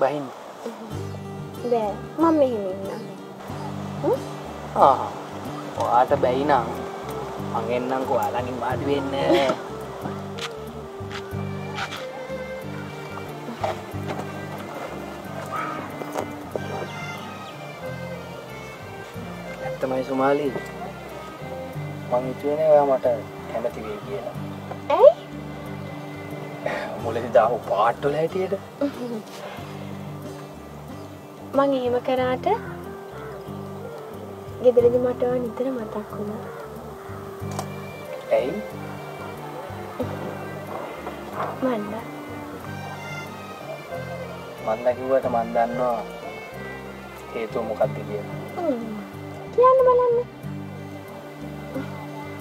බහින්න බෑ මම මෙහෙම ඉන්නම් ඔයාට බැයිනම් මගෙන්නම් කොයාලඟින් වාඩි වෙන්න ඇත්තමයි සුමාලී මං හිතුවන ඔයා මට කැමති වේ කියලා ඇයි මුලදි දාහු පාට්ටොල හැටියට මං එහෙම කරාට ගෙදරදි මටවා නිතර මතක් වුණා. ඇයි? මන්ද? මන්ද කිව්වට මන් දන්නවා හේතුව මොකක්ද කියලා. කියන්න බලන්න.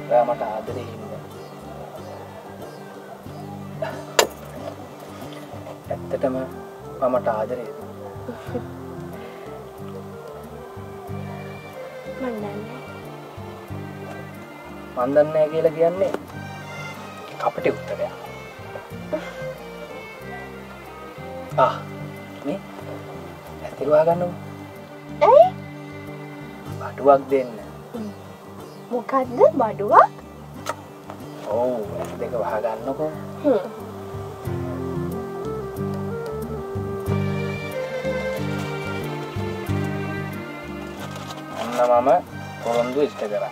ඔයා මට ආදරේ හින්දා. ඇත්තටම මමට ආදරේද මන් දන්නේ මන් දන්නේ කියලා කියන්නේ කපටි උත්තරයක්. ආ මේ ඇතිවා ගන්නව. ඇයි? බඩුවක් දෙන්න. මොකක්ද බඩුවක්? ඔව් ඇස් දෙක වහගන්නකෝ. හ්ම්. මම පොරොන්දු ඉෂ්ට කරා.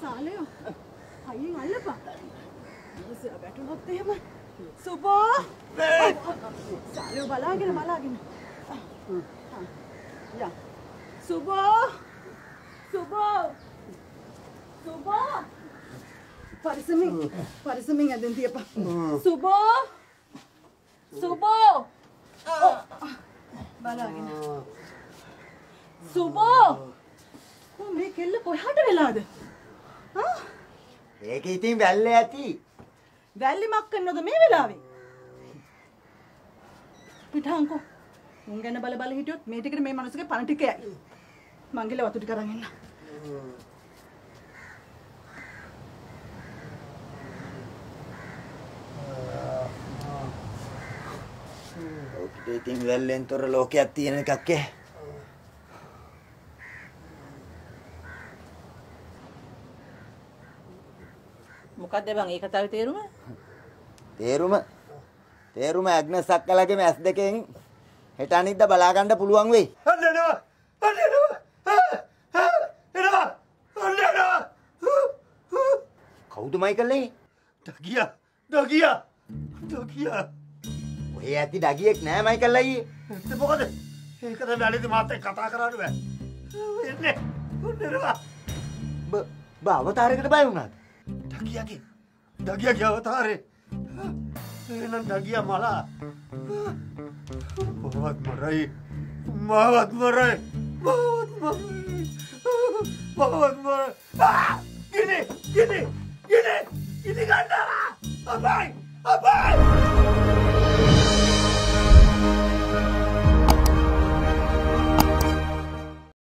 සාලයෝ හයියෙන් අල්ලපා ඉස්සර වැටුනොත් එහෙම සුබෝ! සාලයෝ බලාගෙන බලාගෙන යා. සුබෝ! සුබෝ! සුබෝ! පරිසමින් පරිසමින් ඇදෙන් තියපා සුබෝ! සුබෝ! බලාගෙන සුබෝ! මේ කෙල්ල කොහාට වෙලාද? ආ ඒක ඉතින් වැල්ල ඇති වැල්ලිමක් කරනොද මේ වෙලාවේ පිටාංකෝ මුන් ගැන බල බල හිටියොත් මේ ටිකට මේ මනුස්සගේ පණ ටික යයි මං ගිහලා වතු ටික අරන් එන්න ඕකට ඉතින් වැල්ලෙන් තොර ලෝකයක් තියෙන එකක් ඈ මොකක්ද බං? ඒ කතාවේ තේරුම? තේරුම. තේරුම ඇග්නස් අක්කලගේ මැස් දෙකෙන් හෙට අනිද්දා බලා ගන්න පුළුවන් වෙයි. අන්න එනවා අන්න එනවා! එනවා අන්න එනවා කවුද මයිකල්ලේ? දගියා! දගියා! දගියා! ඔය ඇති ඩගියෙක් නෑ මයිකල් අයියේ එත මොකද ඒකද වැලිදි මාත් එක්ක කතා කරන්න බෑ? එන්නේ ඔන්න එනවා බ බ අවතාරයකට බය වුණාද dagi aki dagi aki ya, awatare enan dagi ya, malah. mawat marai mawat marai mawat marai mawat marai ah gini gini gini gini gandara